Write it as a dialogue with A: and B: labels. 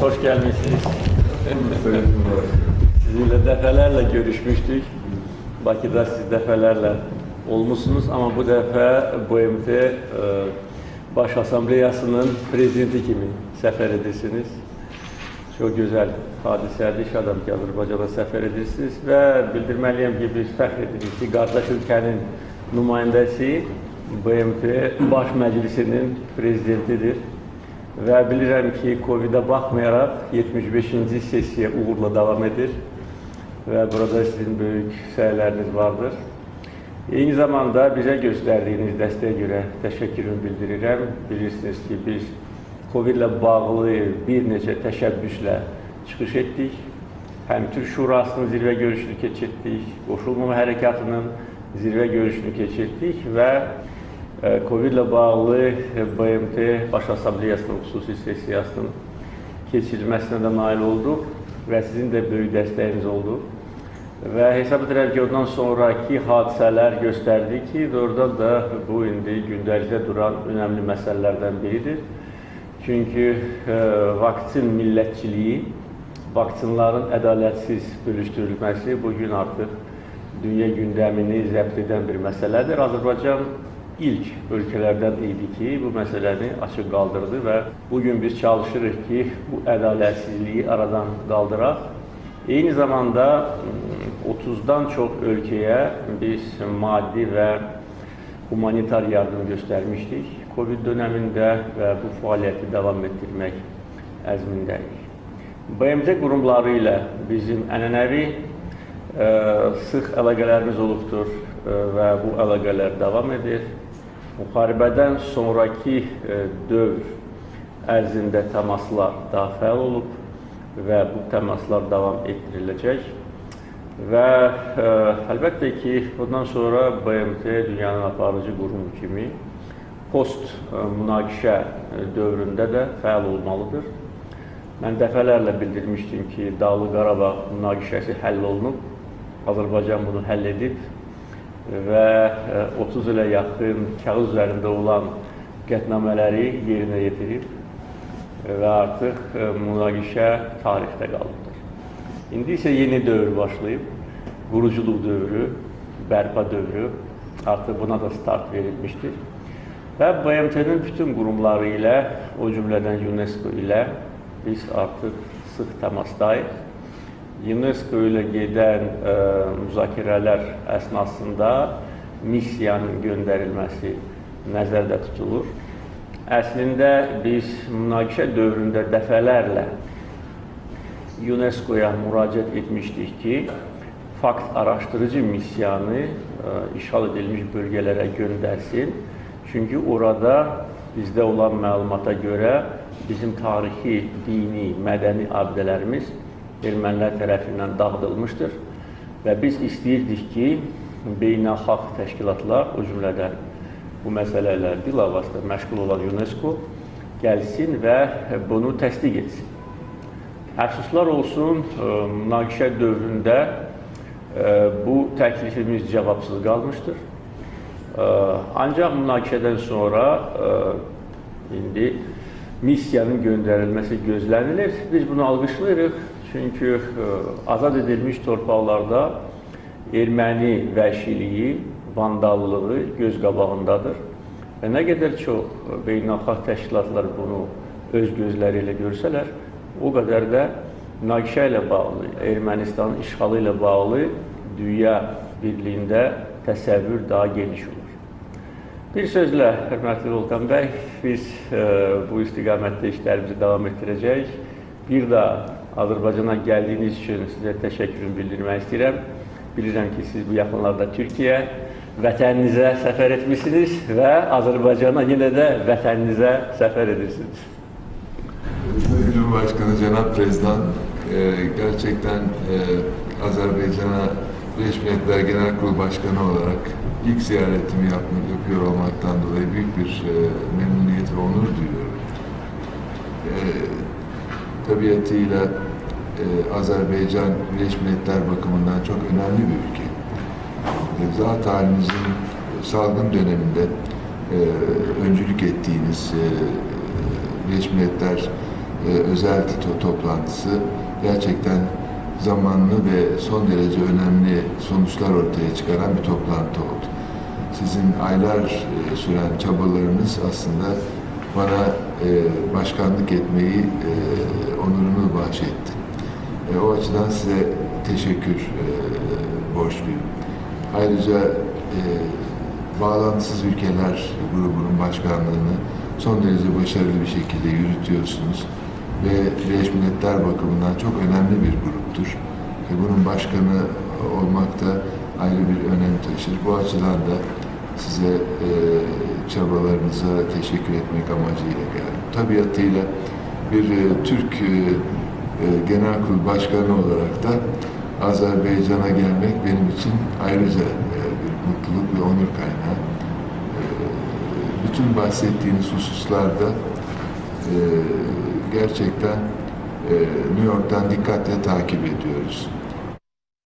A: hoş gelmişsiniz. Sizinle defalarla görüşmüştük. Bakıda siz defalarla olmuşsunuz ama bu defa BMT e, Baş Asambleyası'nın prezidenti kimi sefer edirsiniz. Çok güzel hadisəli iş adam ki, Azərbaycana səfər edirsiniz və bildirməliyəm ki, biz fəxr edirik ki, qardaş ölkənin nümayəndəsi BMT Baş Məclisinin prezidentidir və bilirəm ki, Covid-ə baxmayaraq 75-ci sessiya uğurla davam edir və burada sizin böyük səyləriniz vardır. Eyni zamanda bizə göstərdiyiniz dəstəyə görə təşəkkürümü bildirirəm. Bilirsiniz ki, biz Covid ilə bağlı bir neçə təşəbbüslə çıxış etdik. Həm Türk Şurasının zirvə görüşünü keçirtdik, Qoşulmama Hərəkatının zirvə görüşünü keçirtdik və Covid ilə bağlı BMT Baş Assambleyasının xüsusi sessiyasının keçirilməsinə də nail olduq və sizin də böyük dəstəyiniz oldu. Və hesab edirəm ki, ondan sonraki hadisələr göstərdi ki, doğrudan da bu indi gündəlikdə duran önəmli məsələlərdən biridir. Çünki e, vaksin millətçiliyi, vaksinların ədalətsiz bölüşdürülməsi bugün artıq dünya gündəmini zəbt edən bir məsələdir. Azərbaycan ilk ölkələrdən idi ki, bu məsələni açıq qaldırdı və bugün biz çalışırıq ki, bu ədalətsizliyi aradan qaldıraq. Eyni zamanda 30-dan çox ölkəyə biz maddi və humanitar yardım göstərmişdik. Covid dönəmində və bu fəaliyyəti davam etdirmək əzmindəyik. BMT qurumları ilə bizim ənənəvi ə, sıx əlaqələrimiz olubdur və bu əlaqələr davam edir. Müharibədən sonraki ə, dövr ərzində təmaslar daha fəal olub və bu təmaslar davam etdiriləcək. Və ə, əlbəttə ki, bundan sonra BMT dünyanın aparıcı qurumu kimi post münaqişə dövründə də fəal olmalıdır. Mən dəfələrlə bildirmişdim ki, Dağlı Qarabağ münaqişəsi həll olunub, Azərbaycan bunu həll edib və 30 ilə yaxın kağız üzərində olan qətnamələri yerinə yetirib və artıq münaqişə tarixdə qalıbdır. İndi isə yeni dövr başlayıb, quruculuq dövrü, bərpa dövrü artıq buna da start verilmişdir. Və BMT-nin bütün qurumları ilə, o cümlədən UNESCO ilə biz artıq sıx təmasdayıq. UNESCO ilə gedən ə, müzakirələr əsnasında missiyanın göndərilməsi nəzərdə tutulur. Əslində biz münaqişə dövründə dəfələrlə UNESCO-ya müraciət etmişdik ki, fakt araşdırıcı missiyanı ə, işğal edilmiş bölgələrə göndərsin. Çünki orada bizdə olan məlumata görə bizim tarixi, dini, mədəni abidələrimiz ermənilər tərəfindən dağıdılmışdır və biz istəyirdik ki, beynəlxalq təşkilatlar, o cümlədən bu məsələlər bilavasitə məşğul olan UNESCO gəlsin və bunu təsdiq etsin. Əfsuslar olsun, münaqişə dövründə bu təklifimiz cavabsız qalmışdır. Ancaq münaqişədən sonra indi missiyanın göndərilməsi gözlənilir. Biz bunu alqışlayırıq. Çünki azad edilmiş torpaqlarda erməni vəhşiliyi, vandallığı göz qabağındadır. Və nə qədər çox beynəlxalq təşkilatlar bunu öz gözləri ilə görsələr, o qədər də münaqişə ilə bağlı, Ermənistanın işğalı ilə bağlı dünya birliyində təsəvvür daha geniş olur. Bir sözlə, hörmətli Volkan bəy, biz e, bu istiqamətdə işlərimizi davam etdirəcəyik. Bir daha Azərbaycana gəldiyiniz üçün sizə təşəkkürümü bildirmək istəyirəm. Bilirəm ki, siz bu yaxınlarda Türkiyə, vətəninizə səfər etmişsiniz və Azərbaycana yenə də vətəninizə səfər edirsiniz.
B: Cumhurbaşkanı Cenab Prezdan e, gerçekten e, Azerbaycan'a Birleşmiş Milletler Genel Kurulu Başkanı olarak ilk ziyaretimi yapmak, yapıyor olmaktan dolayı büyük bir e, memnuniyet ve onur duyuyorum. E, tabiatıyla e, Azerbaycan Birleşmiş Milletler bakımından çok önemli bir ülke. E, zat halinizin salgın döneminde e, öncülük ettiğiniz e, Birleşmiş Milletler e, özel TİTO toplantısı gerçekten zamanlı ve son derece önemli sonuçlar ortaya çıkaran bir toplantı oldu. Sizin aylar e, süren çabalarınız aslında bana e, başkanlık etmeyi e, onurunu bahşetti. E, o açıdan size teşekkür e, borçluyum. Ayrıca e, Bağlantısız Ülkeler grubunun başkanlığını son derece başarılı bir şekilde yürütüyorsunuz ve Birleşmiş Milletler bakımından çok önemli bir gruptur. Ve bunun başkanı olmak da ayrı bir önem taşır. Bu açıdan da size e, çabalarınıza teşekkür etmek amacıyla geldim. Tabiatıyla bir e, Türk e, e, Genel Kurul Başkanı olarak da Azerbaycan'a gelmek benim için ayrıca e, bir mutluluk ve onur kaynağı. E, bütün bahsettiğiniz hususlarda e, gerçekten e, New York'tan dikkatle takip ediyoruz.